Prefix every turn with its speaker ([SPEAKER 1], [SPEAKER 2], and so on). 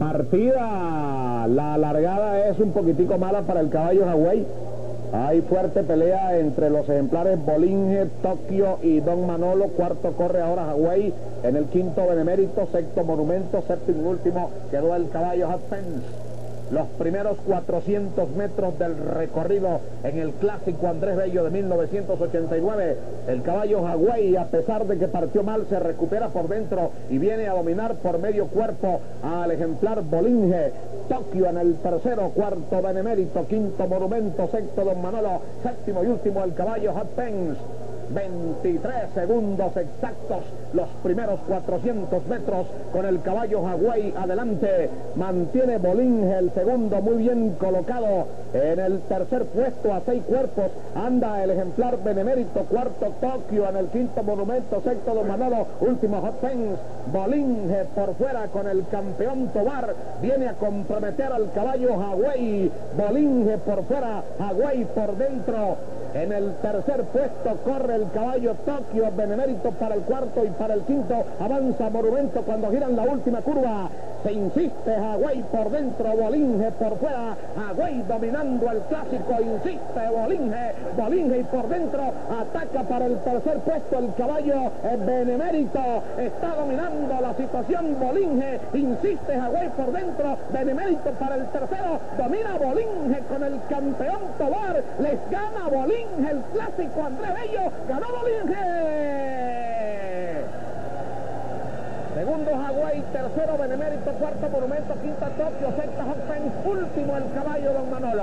[SPEAKER 1] Partida, la largada es un poquitico mala para el caballo Hawaii. Hay fuerte pelea entre los ejemplares Bolinge, Tokio y Don Manolo. Cuarto corre ahora Hawaii. En el quinto Benemérito, sexto Monumento, séptimo y último quedó el caballo Hot los primeros 400 metros del recorrido en el clásico Andrés Bello de 1989. El caballo Hawái, a pesar de que partió mal, se recupera por dentro y viene a dominar por medio cuerpo al ejemplar Bolinge. Tokio en el tercero, cuarto Benemérito, quinto Monumento, sexto Don Manolo, séptimo y último el caballo Hot Pens. 23 segundos exactos, los primeros 400 metros con el caballo Hawái adelante. Mantiene Bolinge el segundo muy bien colocado en el tercer puesto a seis cuerpos. Anda el ejemplar Benemérito, cuarto Tokio en el quinto monumento, sexto Don Manolo, último Hot Bolinge por fuera con el campeón Tobar. Viene a comprometer al caballo Hawái. Bolinge por fuera, Hawái por dentro. En el tercer puesto corre el caballo Tokio, Benemérito para el cuarto y para el quinto. Avanza Monumento cuando giran la última curva. Se insiste Hawái por dentro, Bolinge por fuera. Hawái dominando el clásico, insiste Bolinge. Bolinge y por dentro ataca para el tercer puesto el caballo Benemérito. Está dominando la situación Bolinge. Insiste Hawái por dentro. Benemérito para el tercero. Domina Bolinge con el campeón Tobar. Les gana Bolinge el clásico André Bello. Ganó Bolinge. Segundo Hawái, tercero Benemérito, cuarto Monumento, quinta Tokio, sexta Hot último el caballo Don Manolo.